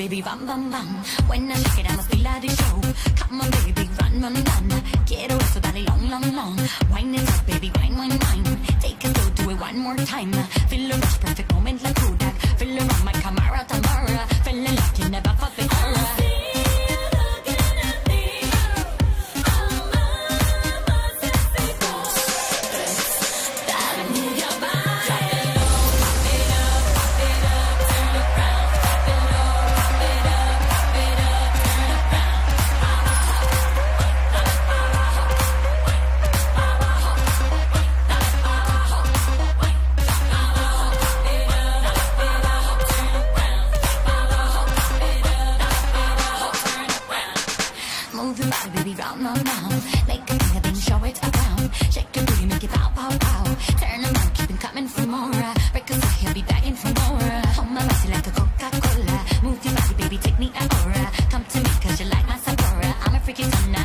baby, bam, bam, bam. When I look it, I must feel like show. Come on, baby, run, run, run. Quiero eso, dale long, long, long. Wine it up, baby, wine, wine, wine. Take it slow, do it one more time. Feel the rush, perfect moment like Kodak. Feel around my camera, Tamara. Feeling like Move your body, baby, round, round, round. Make a thing, a thing, show it around. Shake your booty, make it pow, pow, pow. Turn around, keep it coming for more. Break a sweat, he'll be begging for more. Hold my body like a Coca-Cola. Move your body, baby, take me agora. Come to me, cause you like my Sephora. I'm a freaky tuna,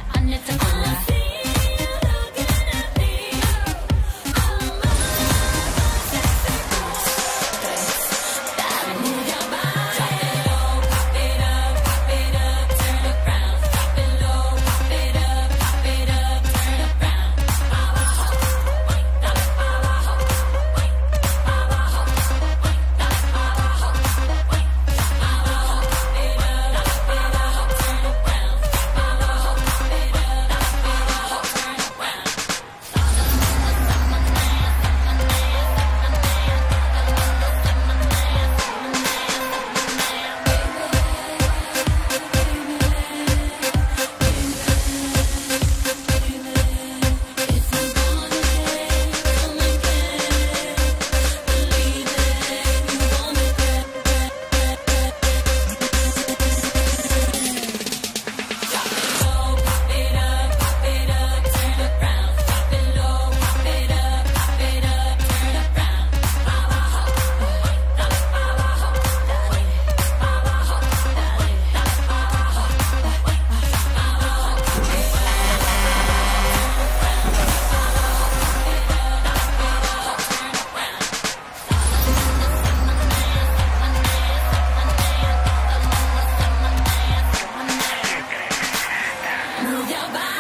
nobody.